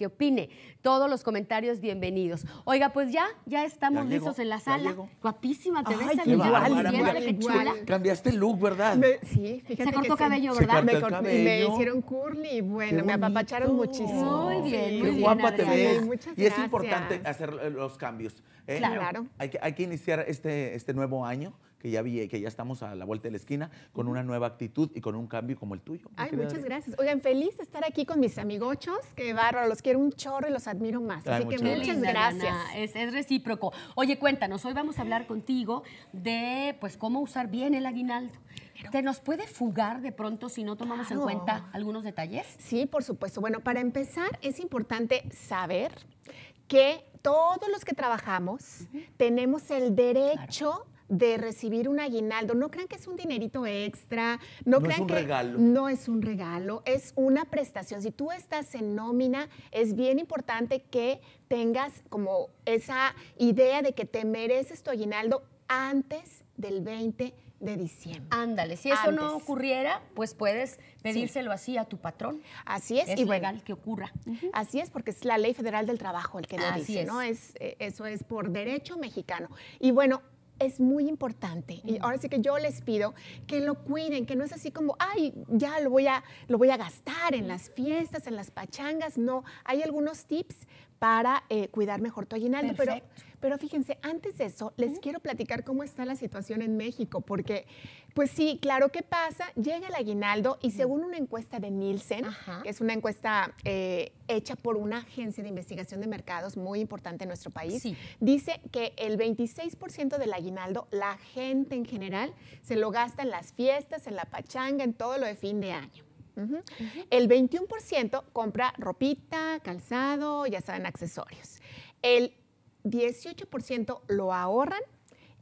que opine. Todos los comentarios bienvenidos. Oiga, pues ya, ya estamos Ya listos llegó, en la sala. Guapísima, te ves igual. Cambiaste el look, ¿verdad? Me- sí, fíjate Se que cortó sí. cabello, Se ¿verdad? cortó Me, el cor- cabello. me hicieron curly bueno, me apapacharon muchísimo. Muy bien, Sí. muy Qué bien, guapa te ves. Muchas y es importante hacer los cambios. ¿eh? Claro. Hay que, hay que iniciar este, este nuevo año, que ya vi, que ya estamos a la vuelta de la esquina, con una nueva actitud y con un cambio como el tuyo. Ay, muchas gracias. Oigan, feliz de estar aquí con mis amigochos. Qué bárbaro, los quiero un chorro y los admiro más. Ay, Así que muchas Qué muchas linda, gracias. Es, es recíproco. Oye, cuéntanos, hoy vamos a hablar contigo de pues cómo usar bien el aguinaldo. ¿Te nos puede fugar de pronto si no tomamos en Claro. cuenta algunos detalles? Sí, por supuesto. Bueno, para empezar es importante saber que todos los que trabajamos tenemos el derecho de recibir un aguinaldo. No crean que es un dinerito extra, no, No es crean un que regalo. no es un regalo, es una prestación. Si tú estás en nómina, es bien importante que tengas como esa idea de que te mereces tu aguinaldo antes del 20 de diciembre. Ándale, si eso no ocurriera, pues puedes pedírselo así a tu patrón. Así es, Es y bueno, legal que ocurra. Así es, porque es la ley federal del trabajo el que lo Así dice, es. ¿no? Es, eh, eso es por derecho mexicano. Y bueno, es muy importante. Y ahora sí que yo les pido que lo cuiden, que no es así como, ay, ya lo voy a, lo voy a gastar en las fiestas, en las pachangas. No, hay algunos tips para eh, cuidar mejor tu aguinaldo. Pero, pero fíjense, antes de eso, les quiero platicar cómo está la situación en México, porque, pues sí, claro, ¿qué pasa? Llega el aguinaldo y según una encuesta de Nielsen, Ajá. que es una encuesta eh, hecha por una agencia de investigación de mercados muy importante en nuestro país, Sí. dice que el 26% del aguinaldo, la gente en general, se lo gasta en las fiestas, en la pachanga, en todo lo de fin de año. El 21% compra ropita, calzado, ya saben, accesorios. El 18% lo ahorran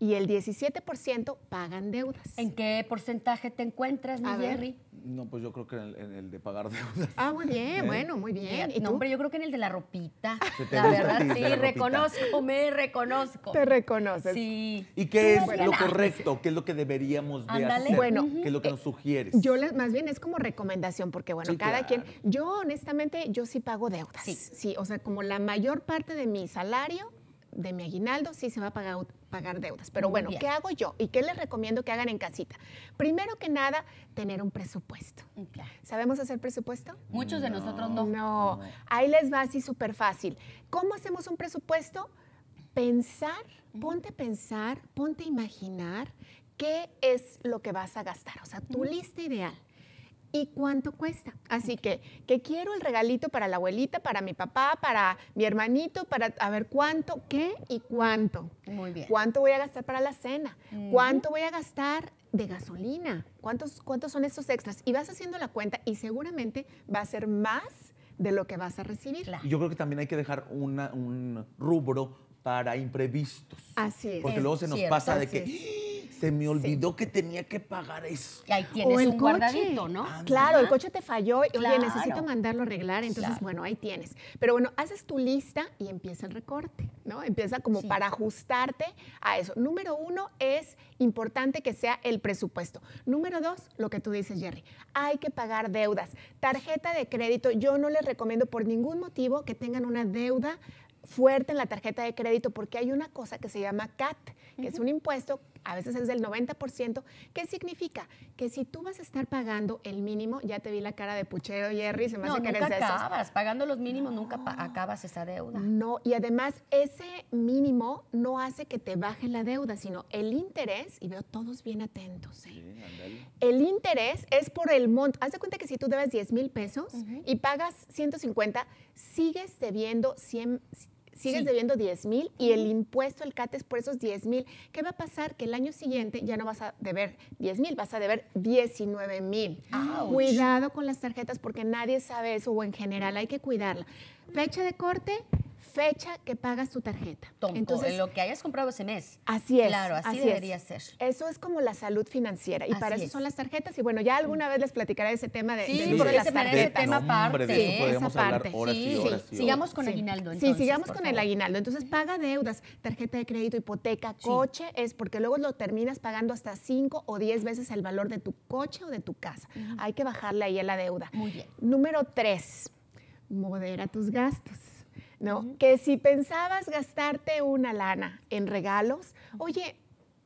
y el 17% pagan deudas. ¿En qué porcentaje te encuentras, mi. Jerry? No, pues yo creo que en el, en el de pagar deudas. Ah, muy bien, bueno, muy bien. ¿Y no, tú? hombre, yo creo que en el de la ropita. Se te La gusta a verdad, sí, la ropita. reconozco, me reconozco. Te reconoces. Sí. ¿Y qué es lo correcto? ¿Qué es lo que deberíamos de hacer? Bueno, ¿Qué es lo que nos sugieres? Yo les- más bien es como recomendación, porque bueno, Sí, cada claro. quien, yo honestamente, yo sí pago deudas. Sí. Sí. o sea, como la mayor parte de mi salario, de mi aguinaldo, sí se va a pagar, pagar deudas. Pero Muy bueno, bien. ¿qué hago yo? ¿Y qué les recomiendo que hagan en casita? Primero que nada, tener un presupuesto. Mm, claro. ¿Sabemos hacer presupuesto? Muchos de nosotros no. No, ahí les va así súper fácil. ¿Cómo hacemos un presupuesto? Pensar, ponte a pensar, ponte a imaginar qué es lo que vas a gastar, o sea, tu lista ideal. ¿Y cuánto cuesta? Así que, que quiero el regalito para la abuelita, para mi papá, para mi hermanito, para a ver cuánto, qué y cuánto. Muy bien. ¿Cuánto voy a gastar para la cena? ¿Cuánto voy a gastar de gasolina? ¿Cuántos, ¿Cuántos son esos extras? Y vas haciendo la cuenta y seguramente va a ser más de lo que vas a recibir. Claro. Yo creo que también hay que dejar una- un rubro para imprevistos. Así es. Porque Es luego se nos cierto, pasa de que "¡Ah! Se me olvidó que tenía que pagar eso. Y ahí tienes O el un coche. guardadito, ¿no? Claro, el coche te falló y oye, necesito mandarlo a arreglar, entonces Claro. bueno, ahí tienes. Pero bueno, haces tu lista y empieza el recorte, ¿no? Empieza como Sí. para ajustarte a eso. Número uno es importante que sea el presupuesto. Número dos, lo que tú dices, Jerry, hay que pagar deudas. Tarjeta de crédito, yo no les recomiendo por ningún motivo que tengan una deuda fuerte en la tarjeta de crédito porque hay una cosa que se llama CAT, que es un impuesto, a veces es del 90%, ¿qué significa? Que si tú vas a estar pagando el mínimo, ya te vi la cara de puchero, Jerry, se me No, hace que nunca eres esos. acabas. Pagando los mínimos, nunca acabas esa deuda. No, y además ese mínimo no hace que te baje la deuda, sino el interés, y veo todos bien atentos. ¿eh? El interés es por el monto. Haz de cuenta que si tú debes 10 mil pesos y pagas 150, sigues debiendo 100. Sigues Sí. debiendo 10 mil y el impuesto, el CAT es por esos 10 mil. ¿Qué va a pasar? Que el año siguiente ya no vas a deber 10 mil, vas a deber 19 mil. Cuidado con las tarjetas porque nadie sabe eso o en general hay que cuidarla. Fecha de corte, fecha que pagas tu tarjeta. Entonces, lo que hayas comprado ese mes. Así es. Claro, así, debería ser. Eso es como la salud financiera y Así para eso es. son las tarjetas. Y bueno, ya alguna vez les platicaré de ese tema de, Sí, uso porque de las se tarjetas. tema hombre, de aparte, eso ¿eh? podríamos Esa hablar parte. horas Sí, y horas y sigamos con Sí. aguinaldo Sí, entonces, sigamos por con el aguinaldo. Entonces paga deudas, tarjeta de crédito, hipoteca, coche, es porque luego lo terminas pagando hasta 5 o 10 veces el valor de tu coche o de tu casa. Hay que bajarle ahí a la deuda. Muy bien. Número 3. modera tus gastos. ¿No? Que si pensabas gastarte una lana en regalos, oye,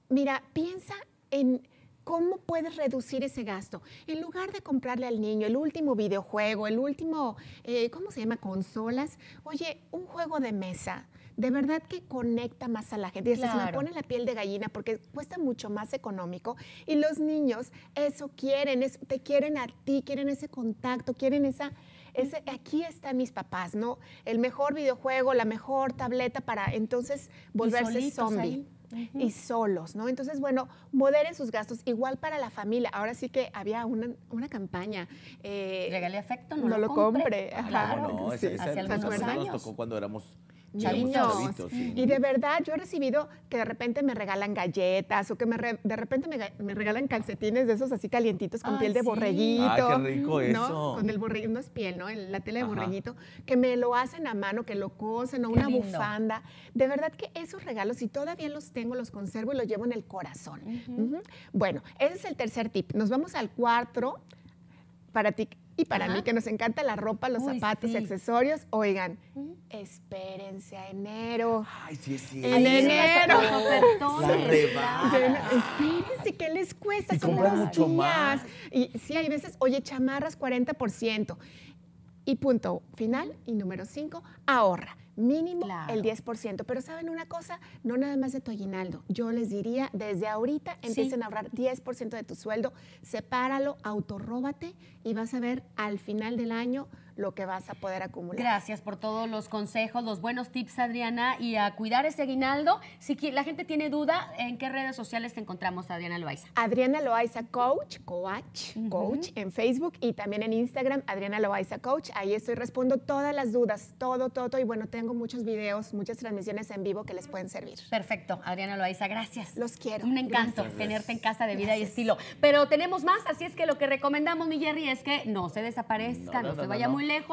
mira, piensa en cómo puedes reducir ese gasto. En lugar de comprarle al niño el último videojuego, el último, eh, ¿cómo se llama? Consolas. Oye, un juego de mesa. De verdad que conecta más a la gente. Hasta se me Claro. pone la piel de gallina porque cuesta mucho más económico. Y los niños eso quieren, es- te quieren a ti, quieren ese contacto, quieren esa... Ese, aquí están mis papás, ¿no? El mejor videojuego, la mejor tableta para entonces volverse zombie y solos, ¿no? Entonces, bueno, moderen sus gastos, igual para la familia. Ahora sí que había una, una campaña. eh, Regale afecto, no, no lo compre. Ajá. Claro. No, no, sí. esa, esa, Hace esa algunos nos tocó cuando éramos Chavitos. éramos chavitos, sí. Y de verdad, yo he recibido que de repente me regalan galletas o que me re- de repente me, ga- me regalan calcetines de esos así calientitos con Ay, piel de sí. borreguito. Ay, qué rico ¿no? eso. Con el borreguito, no es piel, ¿no? El- La tela de Ajá. borreguito, que me lo hacen a mano, que lo cosen, o una lindo. bufanda. De verdad que esos regalos, si todavía los tengo, los conservo y los llevo en el corazón. Bueno, ese es el tercer tip. Nos vamos al cuarto. Para ti y para Ajá. mí, que nos encanta la ropa, los Uy, zapatos, sí. accesorios. Oigan, espérense a enero. Ay, sí es cierto. En enero. Los La Espérense, ¿qué les cuesta? Y Son compran dos mucho días. más. Y sí, hay veces, oye, chamarras 40%. Y punto final. Y número cinco, ahorra. Mínimo Claro. el 10%. Pero ¿saben una cosa? No nada más de tu aguinaldo. Yo les diría, desde ahorita empiecen a ahorrar 10% de tu sueldo, sepáralo, autorróbate y vas a ver al final del año lo que vas a poder acumular. Gracias por todos los consejos, los buenos tips, Adriana, y a cuidar ese aguinaldo. Si la gente tiene duda, ¿en qué redes sociales te encontramos, Adriana Loaiza? Adriana Loaiza Coach, Coach, Coach en Facebook y también en Instagram, Adriana Loaiza Coach. Ahí estoy respondo todas las dudas, todo, todo. Y bueno, tengo muchos videos, muchas transmisiones en vivo que les pueden servir. Perfecto, Adriana Loaiza, gracias. Los quiero. Un encanto Gracias. tenerte en casa de vida y estilo. Pero tenemos más, así es que lo que recomendamos, mi Jerry, es que no se desaparezca, No, no, no, se no, vaya no. Lejos.